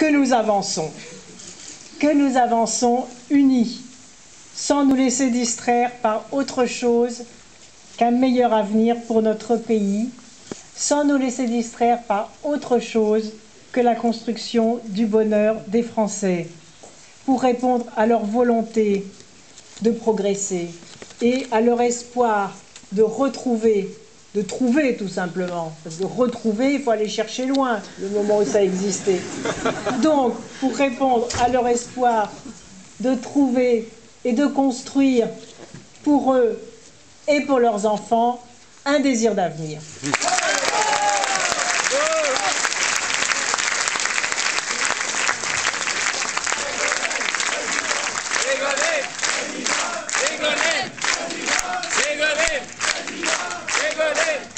que nous avançons, que nous avançons unis, sans nous laisser distraire par autre chose qu'un meilleur avenir pour notre pays, sans nous laisser distraire par autre chose que la construction du bonheur des Français, pour répondre à leur volonté de progresser et à leur espoir de retrouver, de trouver tout simplement. Parce que retrouver, il faut aller chercher loin le moment où ça existait. Donc, pour répondre à leur espoir de trouver et de construire pour eux et pour leurs enfants un désir d'avenir. Liberty!